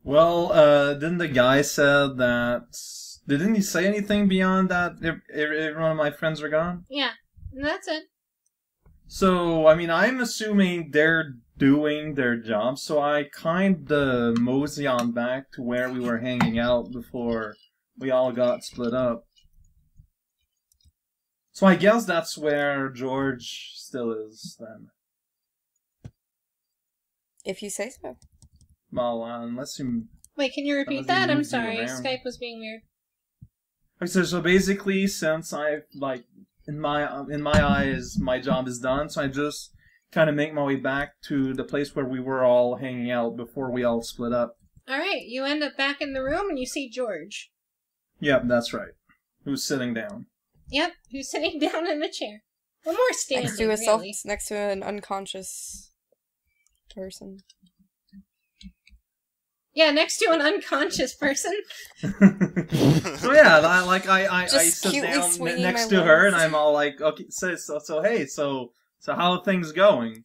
Well, uh, didn't the guy said that? Didn't he say anything beyond that? ev- ev- Every one of my friends are gone. Yeah, that's it. So, I mean, I'm assuming they're doing their job, so I kinda mosey on back to where we were hanging out before we all got split up. So I guess that's where George still is then. if you say so. Well, uh, unless you. Wait, can you repeat that? I'm sorry. Skype was being weird. Okay, so, so basically, since I like in my in my eyes, my job is done. So I just kind of make my way back to the place where we were all hanging out before we all split up. All right, you end up back in the room and you see George. Yep, that's right. Who's sitting down? Yep, who's sitting down in a chair. Well, more standing, Next to a self, really. next to an unconscious person. Yeah, next to an unconscious person. so oh, yeah, I, like I I, I sit down ne- next my to her and. I'm all like, okay, so so, so hey, so so how are things going?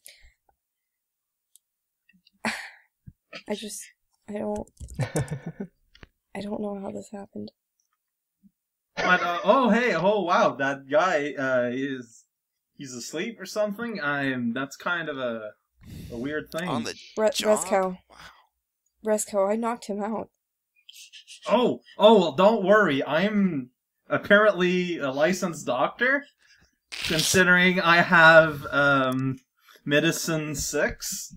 I just, I don't, I don't know how this happened. But uh, oh hey, oh wow, that guy uh, is he's asleep or something. I'm that's kind of a a weird thing. On the Re- job. Rescow, Wow. Rescow, I knocked him out. Oh, oh, well, don't worry. I'm apparently a licensed doctor, considering I have um, medicine six.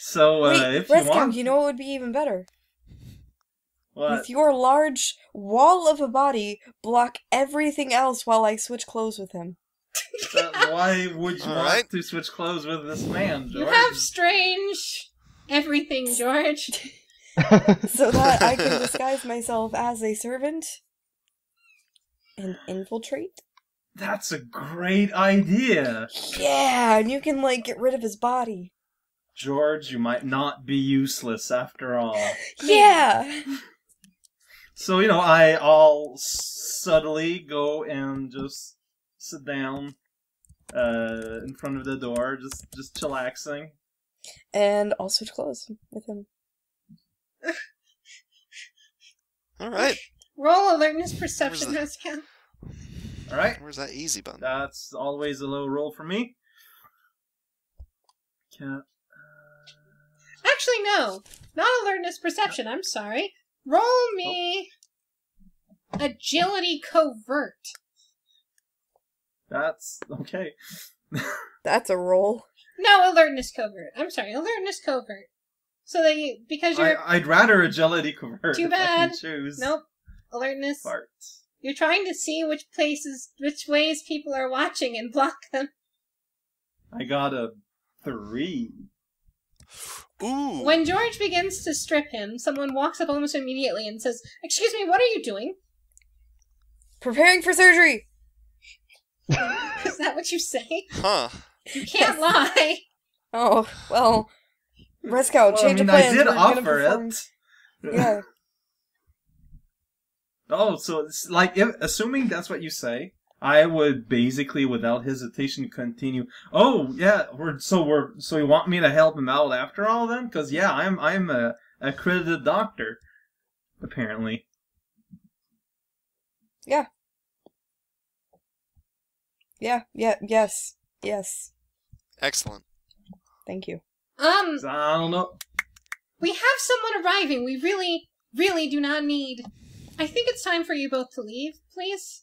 So uh, Wait, if you Rescow, want, you know what would be even better? what? With your large wall of a body, block everything else while I switch clothes with him. Uh, why would you All want right. to switch clothes with this man, George? You have strange everything, George. so that I can disguise myself as a servant and infiltrate. That's a great idea, Yeah, and you can like get rid of his body. George. You might not be useless after all. Yeah. So you know, I all subtly go and just sit down uh, in front of the door, just just chillaxing. And I'll switch clothes with him. All right. Roll alertness perception, Where's Rescow. All right, Where's that easy button? that's always a low roll for me. Can't. Uh, Actually, no. Not alertness perception, I'm sorry. Roll me agility covert. That's okay. That's a roll. No, alertness covert. I'm sorry, alertness covert. So that you, because you're, I'd rather agility covert. Too if I can bad. choose. nope, alertness. Part. You're trying to see which places, which ways people are watching and block them. I got a three. Ooh. When George begins to strip him, someone walks up almost immediately and says, Excuse me, what are you doing? Preparing for surgery. Is that what you say? Huh. You can't lie. Oh well. Resco, Well, I change mean, of I plans. did We're offer perform- it. Yeah. Oh, so it's like, if, assuming that's what you say, I would basically, without hesitation, continue. Oh, yeah, we're so we're so you want me to help him out after all, then? Because yeah, I'm I'm a accredited doctor, apparently. Yeah. Yeah. Yeah. Yes. Yes. Excellent. Thank you. Um, I don't know. we have someone arriving. We really, really do not need. I think it's time for you both to leave, please.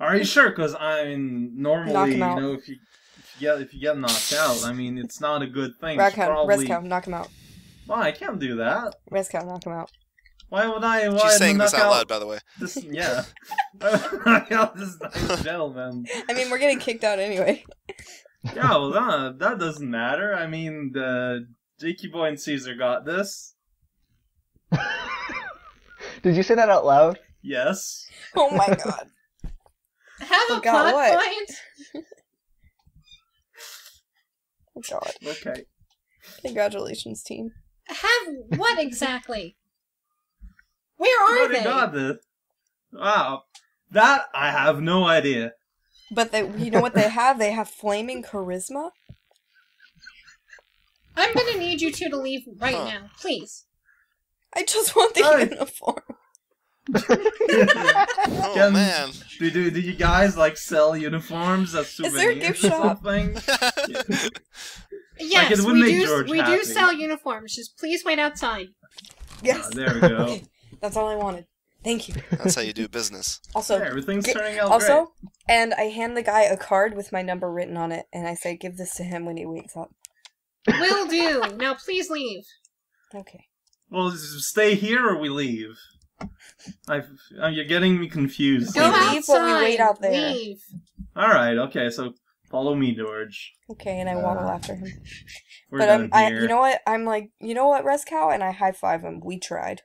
Are you sure? Because I mean, normally, you know, if you if you get if you get knocked out, I mean, it's not a good thing. It's Resco, probably. Resco, knock him out. Well, I can't do that. Resco, knock him out. Why would I? Why She's saying this knock out loud, by the way. This, yeah. Knock out this nice gentleman. I mean, we're getting kicked out anyway. Yeah, well, that, that doesn't matter. I mean, the Jakey Boy and Caesar got this. Did you say that out loud? Yes. Oh my god. Have a Oh, God, plot what? point. Oh god. Okay. Congratulations, team. Have what exactly? Where are Already they? God, this. Wow. That I have no idea. But they, you know what they have? They have flaming charisma. I'm gonna need you two to leave right Huh. now, please. I just want the Hi. uniform. Oh Can- man. Do, do, do you guys like sell uniforms as there a souvenirs gift or shop? something? Yes, it would we do. George we do sell uniforms. Just please wait outside. Yes. Ah, there we go. Okay, that's all I wanted. Thank you. That's how you do business. Also, Yeah, everything's Gi- turning out also, and I hand the guy a card with my number written on it, and I say, "Give this to him when he wakes up." Will do. Now please leave. Okay. Great. Well, stay here or we leave. I've, uh, you're getting me confused. We Go leave outside. or we wait out there? Leave. All right. Okay. So follow me, George. Okay, and I waddle Uh, after him. We're but done I'm, I, you know what? I'm like, you know what, Rescow, and I high five him. We tried.